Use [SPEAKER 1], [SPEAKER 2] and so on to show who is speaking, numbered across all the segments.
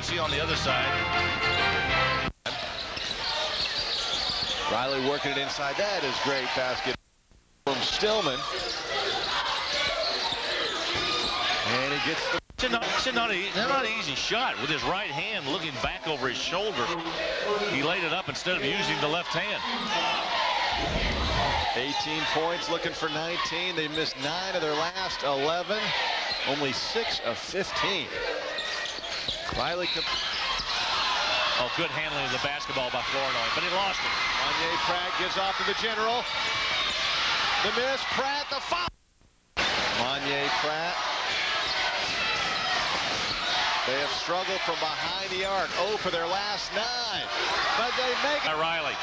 [SPEAKER 1] can see on the other side.
[SPEAKER 2] Rolley working it inside. That is great basket from Stillman. And he gets the
[SPEAKER 1] It's not, it's not, a, not an easy shot with his right hand looking back over his shoulder. He laid it up instead of using the left hand.
[SPEAKER 2] 18 points, looking for 19. They missed nine of their last 11. Only six of 15. Rolley.
[SPEAKER 1] Oh, good handling of the basketball by Flournoy, but he lost it.
[SPEAKER 2] Wanye Pratt gives off to the general. The miss, Pratt, the foul. Wanye Pratt. They have struggled from behind the arc. Oh, for their last nine. But they make
[SPEAKER 1] By Rolley.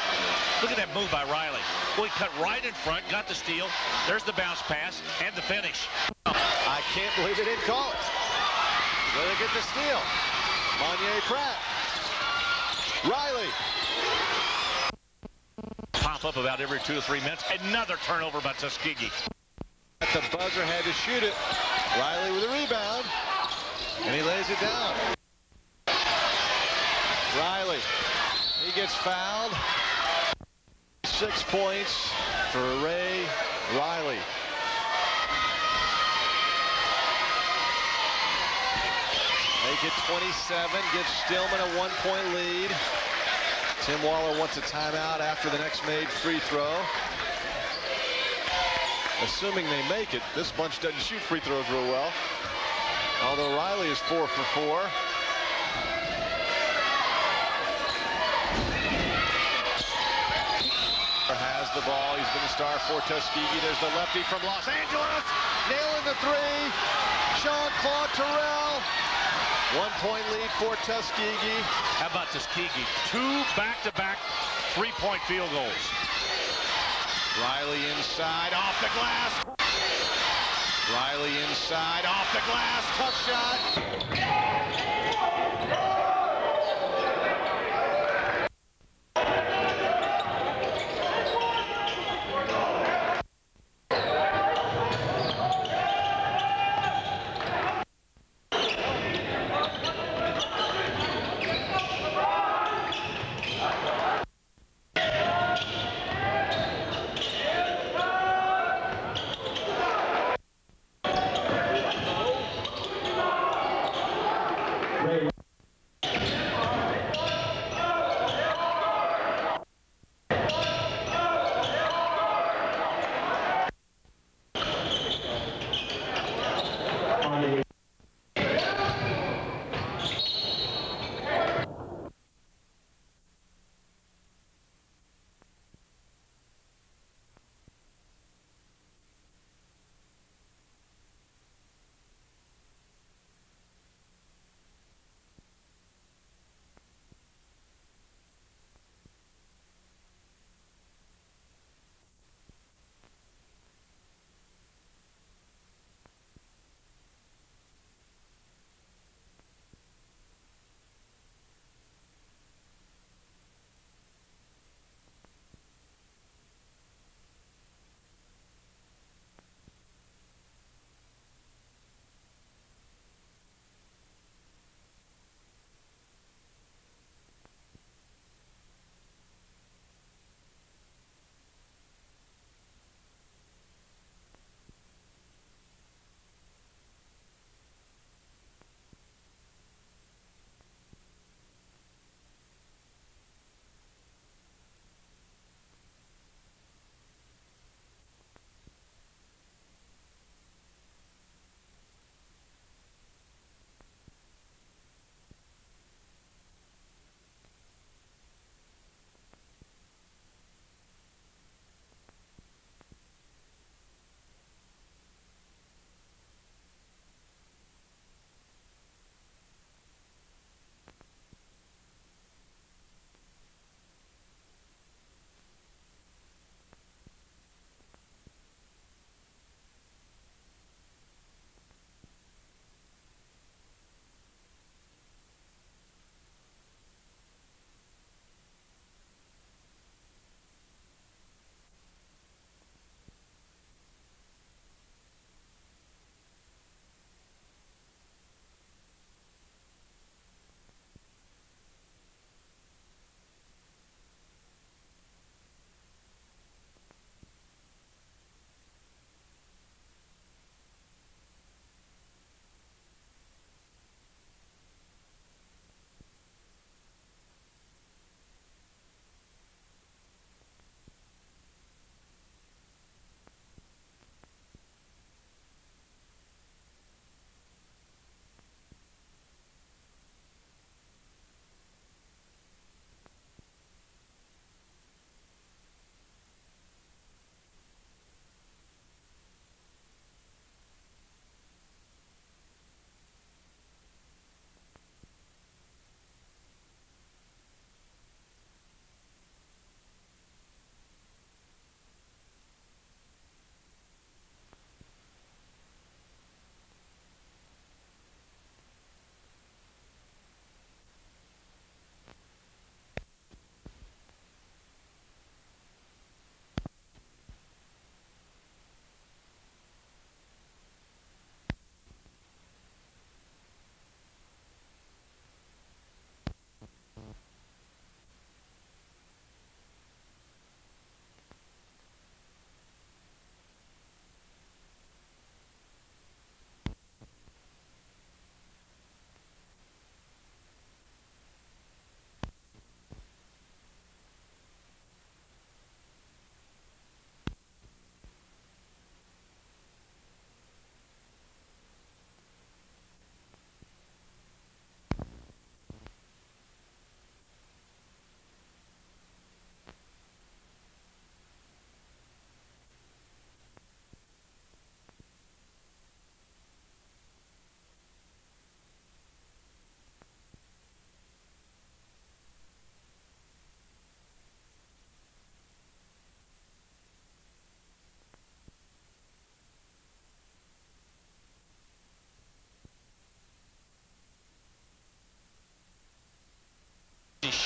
[SPEAKER 1] Look at that move by Rolley. Boy, he cut right in front, got the steal. There's the bounce pass and the finish.
[SPEAKER 2] I can't believe they didn't call it. Where they get the steal. Monye Pratt. Rolley.
[SPEAKER 1] Pop up about every two or three minutes. Another turnover by Tuskegee.
[SPEAKER 2] At the buzzer had to shoot it. Rolley with a rebound. And he lays it down. Rolley. He gets fouled. Six points for Ray Rolley. Make it 27. Gives Stillman a one-point lead. Tim Waller wants a timeout after the next made free throw. Assuming they make it, this bunch doesn't shoot free throws real well. Although Rolley is four for four. Has the ball. He's been a star for Tuskegee. There's the lefty from Los Angeles. Nailing the three. Sean Claude Terrell. One point lead for Tuskegee.
[SPEAKER 1] How about Tuskegee? Two back-to-back three-point field goals.
[SPEAKER 2] Rolley inside, off the glass. Rolley inside, off the glass, tough shot.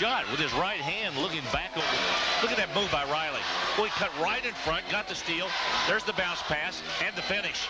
[SPEAKER 1] Shot with his right hand looking back over. Look at that move by Rolley. Boy, he cut right in front, got the steal. There's the bounce pass and the finish.